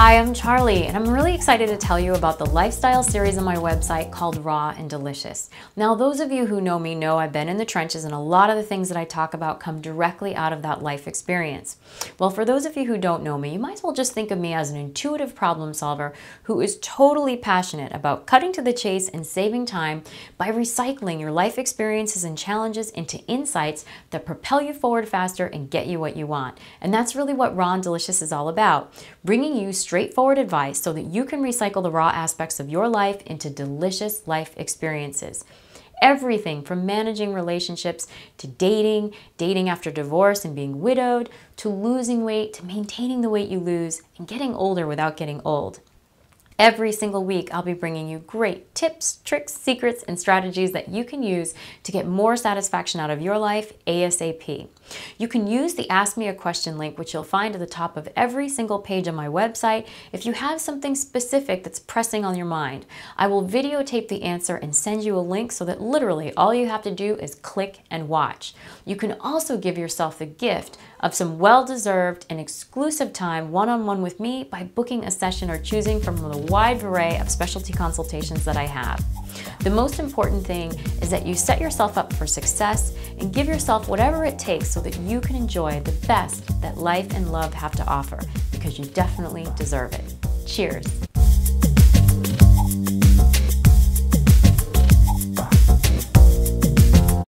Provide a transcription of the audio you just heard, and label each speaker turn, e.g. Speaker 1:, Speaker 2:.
Speaker 1: Hi, I'm Charly, and I'm really excited to tell you about the lifestyle series on my website called Raw and Delicious. Now, those of you who know me know I've been in the trenches, and a lot of the things that I talk about come directly out of that life experience. Well, for those of you who don't know me, you might as well just think of me as an intuitive problem solver who is totally passionate about cutting to the chase and saving time by recycling your life experiences and challenges into insights that propel you forward faster and get you what you want. And that's really what Raw and Delicious is all about bringing you straightforward advice so that you can recycle the raw aspects of your life into delicious life experiences. Everything from managing relationships to dating, dating after divorce and being widowed, to losing weight, to maintaining the weight you lose, and getting older without getting old. Every single week, I'll be bringing you great tips, tricks, secrets, and strategies that you can use to get more satisfaction out of your life ASAP. You can use the Ask Me a Question link, which you'll find at the top of every single page on my website, if you have something specific that's pressing on your mind. I will videotape the answer and send you a link so that literally all you have to do is click and watch. You can also give yourself the gift of some well-deserved and exclusive time one-on-one with me by booking a session or choosing from the wide array of specialty consultations that I have. The most important thing is that you set yourself up for success and give yourself whatever it takes so that you can enjoy the best that life and love have to offer because you definitely deserve it. Cheers.